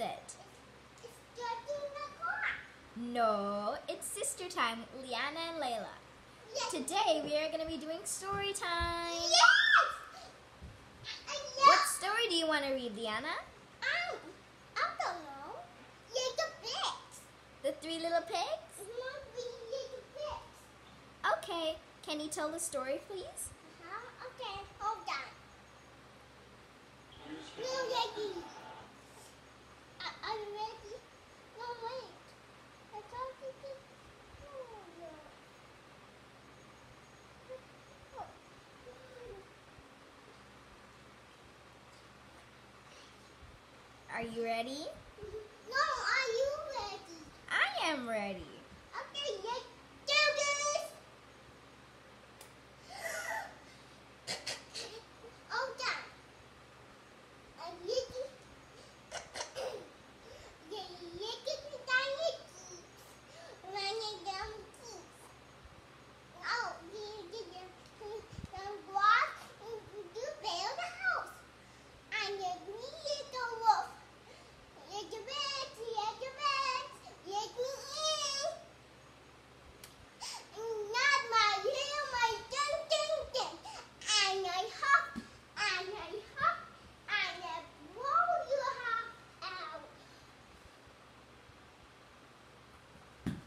it? It's starting the. No, it's sister time, Lianna and Laylah. Yes. Today we are going to be doing story time. Yes. What story do you want to read, Lianna? I, I don't know. Little bits. The Three Little Pigs? Really little bits. Okay, can you tell the story, please? Uh-huh. Okay, hold on. No, ready. Are, are you ready? No, wait. I thought you did. No, no. Are you ready? No, are you ready? I am ready. Okay, let's do this. Hold on. I'm ready. The little tiny keeps running down keeps. Oh, you did the walk to build a house. And the little wolf. Little birds, little birds, let me in. Not my little, my dun dun dun. And I hop, and I hop, and I blow you hop out.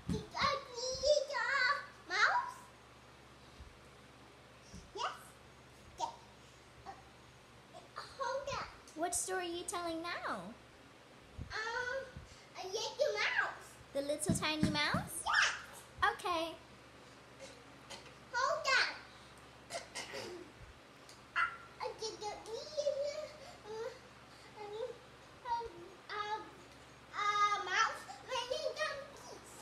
Is that me, little mouse? Yes? Okay. Uh, hold on. What story are you telling now? Um, a little mouse. The Little Tiny Mouse? Yes. Okay. Hold on. I, did the uh, um, um, um, uh, mouse running down cheese.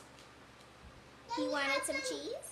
He wanted some cheese?